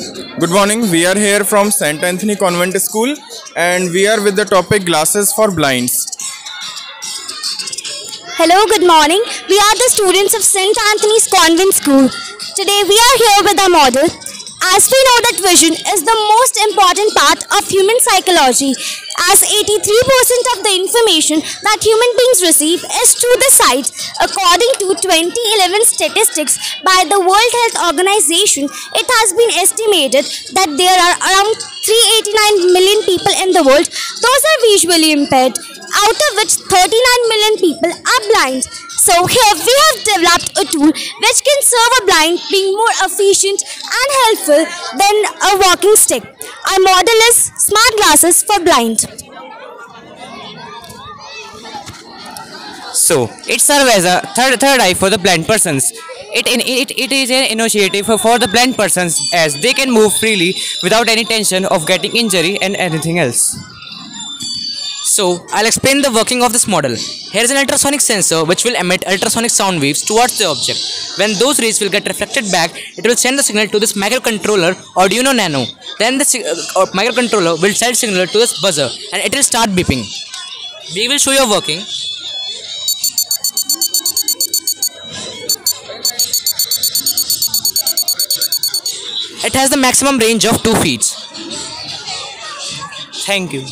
Good morning. We are here from St. Anthony Convent School and we are with the topic glasses for blinds. Hello, good morning. We are the students of St. Anthony's Convent School. Today we are here with our model. As we know that vision is the most important part of human psychology as 83% of the information that human beings receive is through the sight. According to 2011 statistics by the World Health Organization, it has been estimated that there are around 389 million people in the world. Those are visually impaired, out of which 39 million people are blind. So here we have developed a tool which can serve a blind being more efficient and helpful than a walking stick. Our model is smart glasses for blind. So it serves as a third third eye for the blind persons. It, it, it is an initiative for the blind persons as they can move freely without any tension of getting injury and anything else. So, I'll explain the working of this model. Here is an ultrasonic sensor which will emit ultrasonic sound waves towards the object. When those rays will get reflected back, it will send the signal to this microcontroller Arduino Nano. Then the uh, microcontroller will send signal to this buzzer and it will start beeping. We will show you working. It has the maximum range of 2 feet. Thank you.